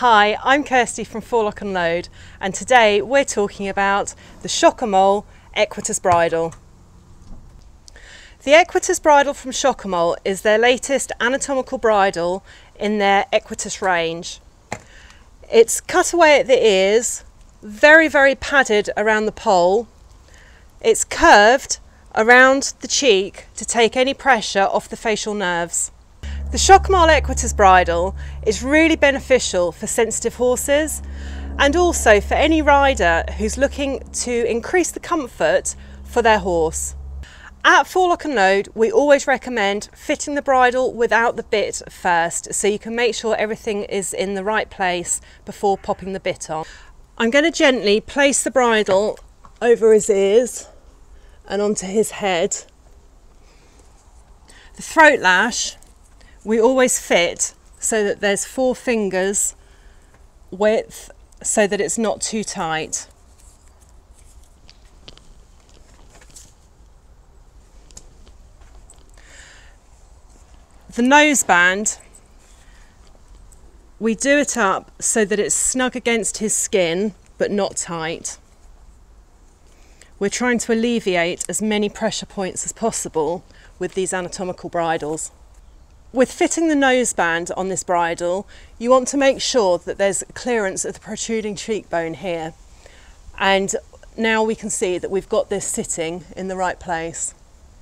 Hi, I'm Kirsty from Forelock and Load and today we're talking about the Schockemohle Equitus Bridle. The Equitus Bridle from Schockemohle is their latest anatomical bridle in their Equitus range. It's cut away at the ears, very very padded around the poll, it's curved around the cheek to take any pressure off the facial nerves. The Schockemohle bridle is really beneficial for sensitive horses and also for any rider who's looking to increase the comfort for their horse. At Forelock and Load, we always recommend fitting the bridle without the bit first, so you can make sure everything is in the right place before popping the bit on. I'm going to gently place the bridle over his ears and onto his head. The throat lash we always fit so that there's four fingers width so that it's not too tight. The noseband, we do it up so that it's snug against his skin but not tight. We're trying to alleviate as many pressure points as possible with these anatomical bridles. With fitting the noseband on this bridle, you want to make sure that there's clearance of the protruding cheekbone here. And now we can see that we've got this sitting in the right place.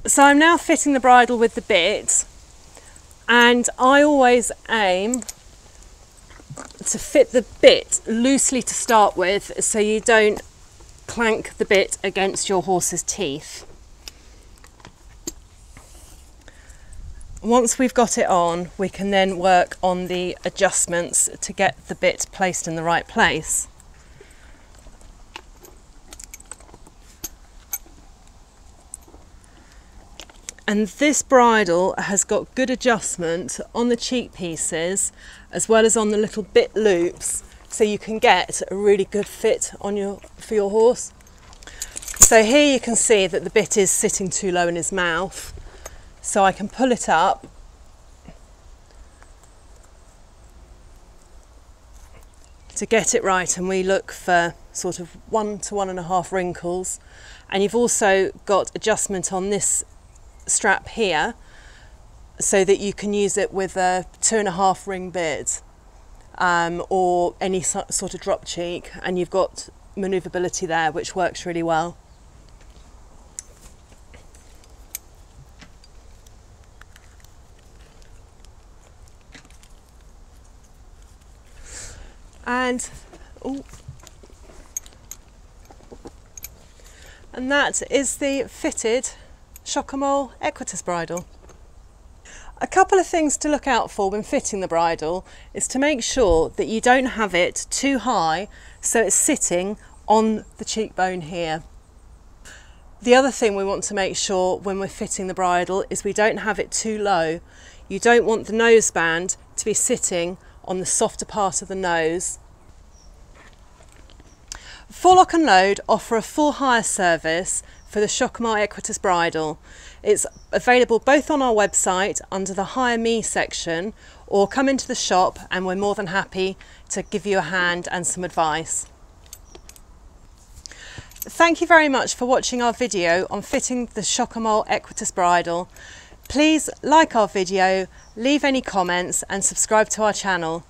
So I'm now fitting the bridle with the bit and I always aim to fit the bit loosely to start with so you don't clank the bit against your horse's teeth. Once we've got it on, we can then work on the adjustments to get the bit placed in the right place. And this bridle has got good adjustment on the cheek pieces as well as on the little bit loops so you can get a really good fit on your for your horse. So here you can see that the bit is sitting too low in his mouth so I can pull it up. To get it right and we look for sort of one to one and a half wrinkles. And you've also got adjustment on this strap here so that you can use it with a two and a half ring bit um, or any sort of drop cheek. And you've got manoeuvrability there which works really well. And oh, and that is the fitted Schockemohle bridle. A couple of things to look out for when fitting the bridle is to make sure that you don't have it too high so it's sitting on the cheekbone here. The other thing we want to make sure when we're fitting the bridle is we don't have it too low. You don't want the noseband to be sitting on the softer part of the nose. Forelock and Load offer a full hire service for the Schockemohle bridle. It's available both on our website under the Hire Me section or come into the shop and we're more than happy to give you a hand and some advice. Thank you very much for watching our video on fitting the Schockemohle bridle. Please like our video, leave any comments and subscribe to our channel.